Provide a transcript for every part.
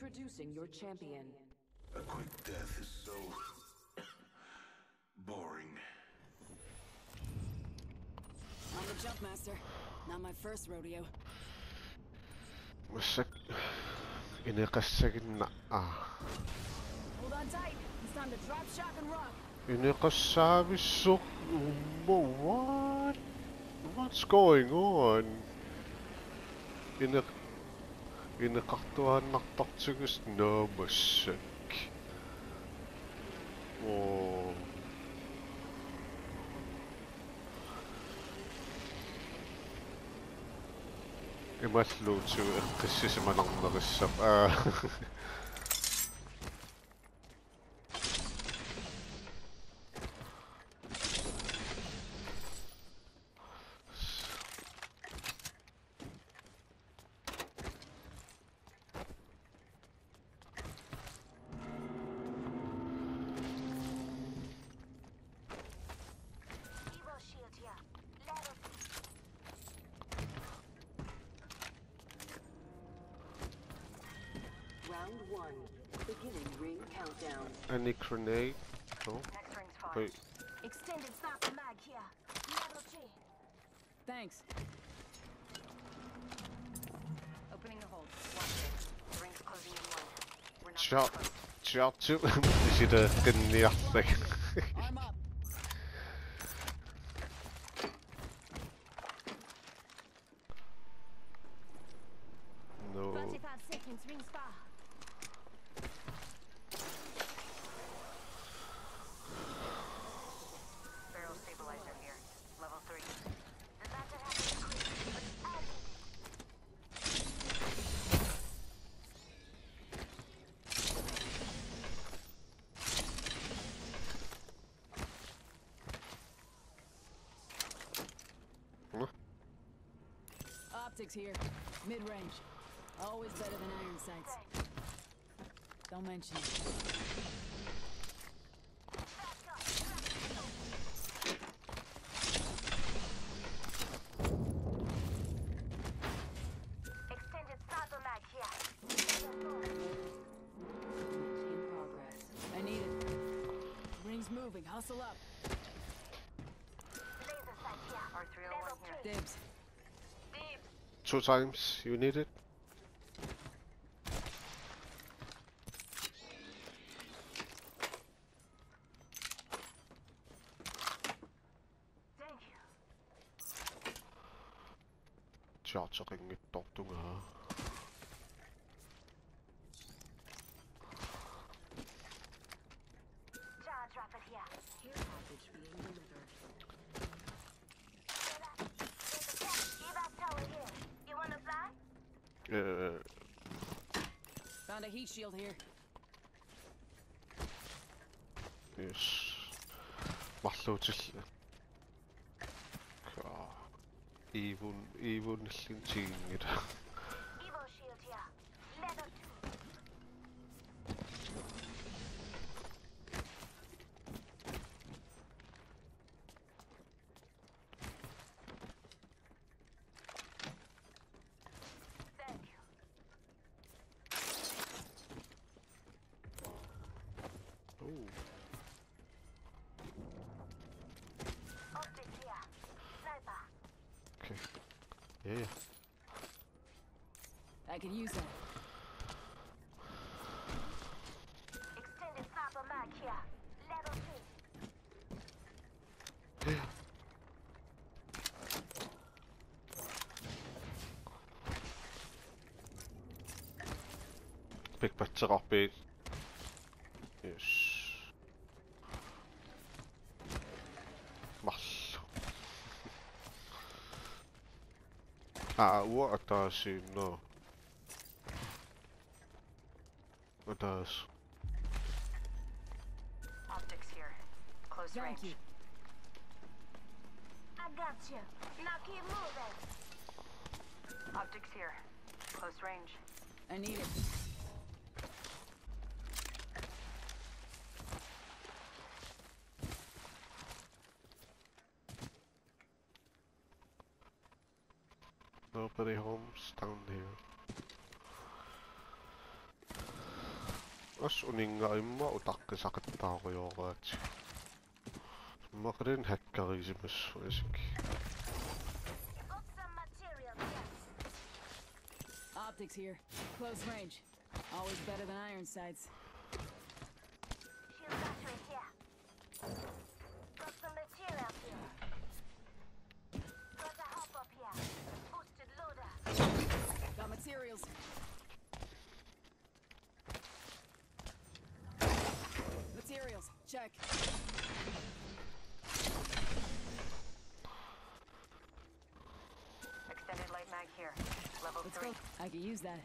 Introducing your champion. A quick death is so boring. I'm the jump master. Not my first rodeo. Masag... Inikas na ah. Hold on tight. It's time to drop, shock, and rock. Inikas sabi so... What? What's going on? Inik... инеқартуааннартарцугус наамассак оо. Эмаллуутсуу эққиссисималарнерissap аа. Any grenade? No? Next ring's fine. Wait. Extended sniper mag here. Level three. Thanks. Opening the hold. Watch it. Ring's closing in one. We're not Shot. close. Shot to... Is it a gniathig? Arm up. no. 25 seconds. Ring far. Barrel stabilizer here. Level three. About to happen quick. Add Optics here. Mid range. Always better than iron sights. Don't mention it. Extended sniper Dibs. Two times. You need it? Thank you. Shot sa king Uh, Found a heat shield here. yes. Марлуу жил. Even even нэлэн чигээр. Yeah. I could use that. Extended sniper mag here. Level three. Big better up big. Yes. Mall. Ah, what does he know? What does? Optics here. Close Thank range. you. I got you. Now keep moving. Optics here. Close range. I need it. Nobody homes down here. As uninga imma. Optics here. Close range. Always better than iron sights. Shield battery here. Got some material here. Got a hop up here. Boosted loader. Got materials. Materials. Check. Extended light mag here. Level Let's three. go. I could use that.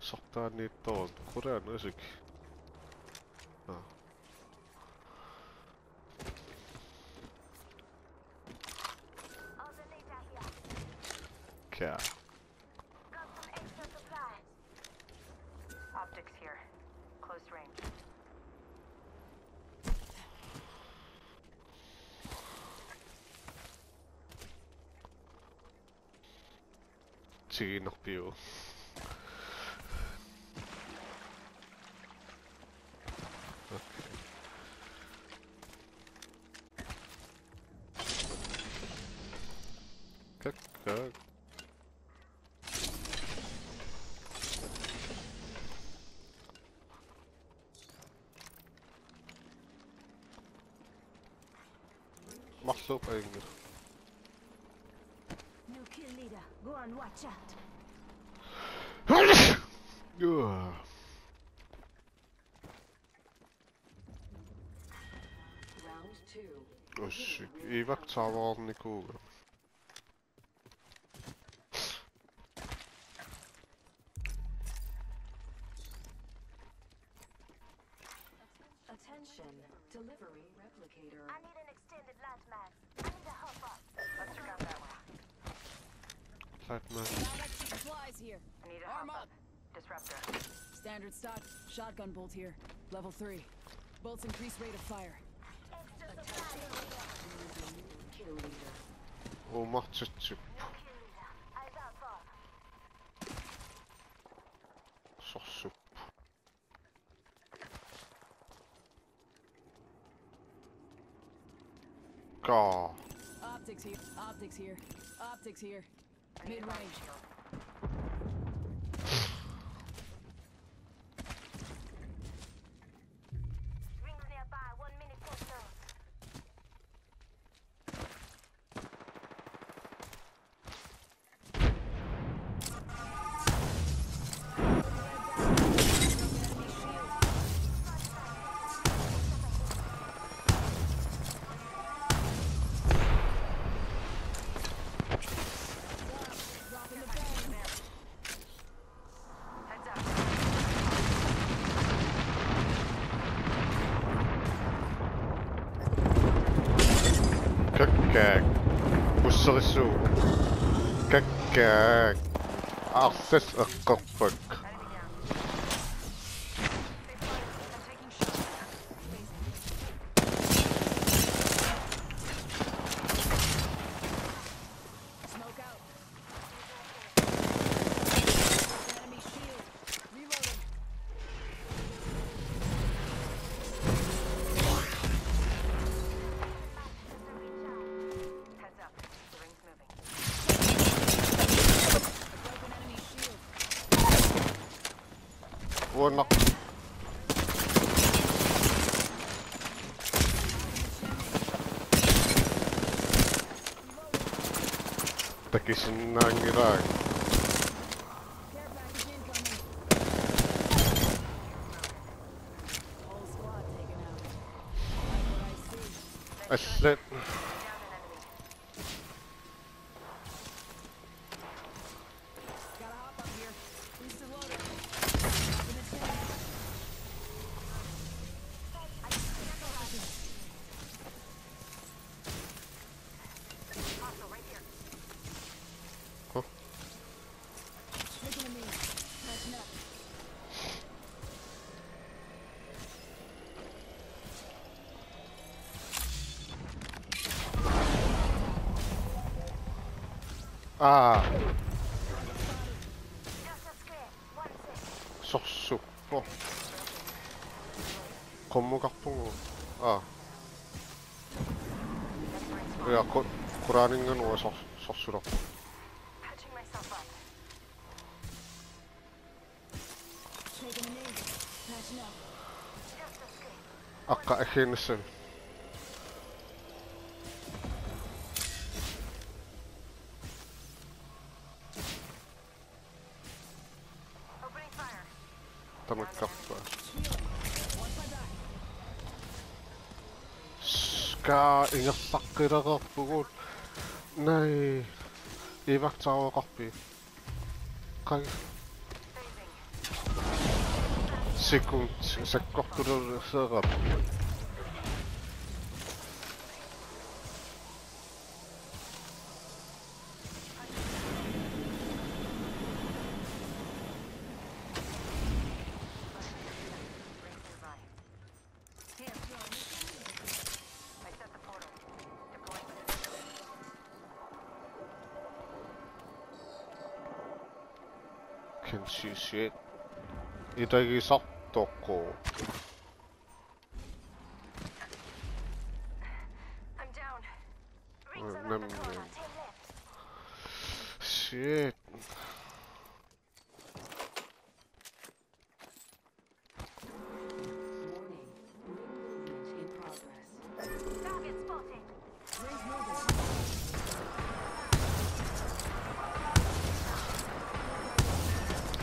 Sortaa niitä on. Korean isik. Ah. Alternator here. Kää. Got some extra supplies. Optics here. Close range. Siinä piu. Kakka. Mahlub eigentlich. New kill leader. Go and watch out. Uah. Round two. Osh, ei vakt saa niinku... Attention, delivery replicator. I need an extended light mag. I need a hop up. Let's check out that way. Lähet mä... Got extra supplies here. I need a Arm hop up. Up. Disruptor. Standard stock. Shotgun bolt here. Level three. Bolts increase rate of fire. Extra supplies. Kill leader. Oo, mahtset New kill leader. Eyes out for. Sossu. Kaa. Optics here. Optics here. Optics here. Mid range. Kökkääk. Access a cockpit. Vuonna. Tekisin näin kirään. 아. 쏙쏙. 어. 건무각풍. 아. 야, 고, 고라링은 왜 속, 속수럽. 아까 에헤니슨. 다음에 깎아 Ska inga vackra rapport Nej I vakta och rappi Kan Phasing. sekund Sekkortur serap shit. Ito yung sok toko.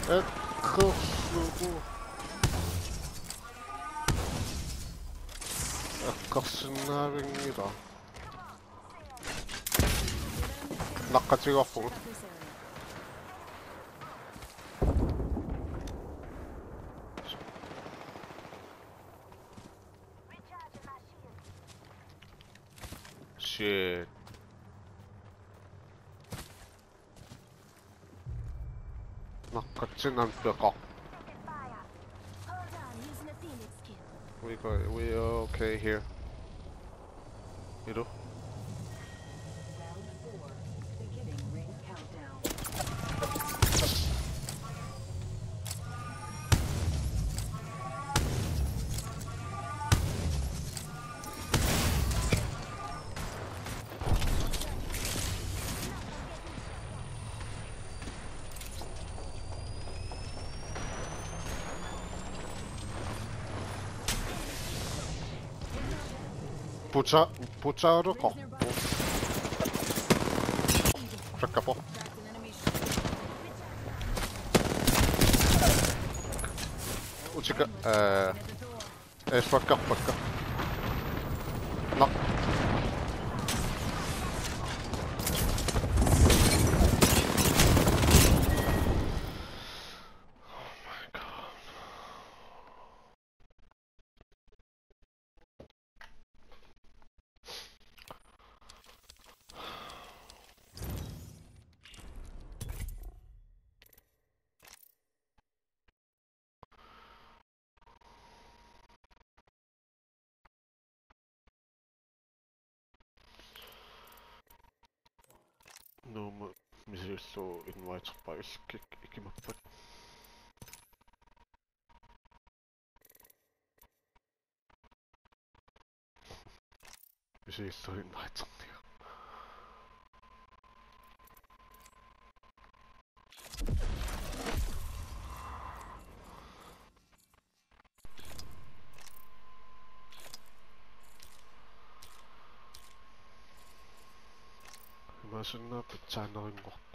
에크 쓰고. 에크 스나입니다. 낙하 찍었고 낙하 진한 뼈가 Taking fire. Hold on. Using a phoenix skill. We got we are okay here. 이로 Puccia... Pucciaro rocco C'è capo. Uccica... Eh... Eh, spacca, spacca. Aufnahme müssen so in weiterer Weise gemacht wird. Müssen so in weiterer arasında bir tane oyun koktu.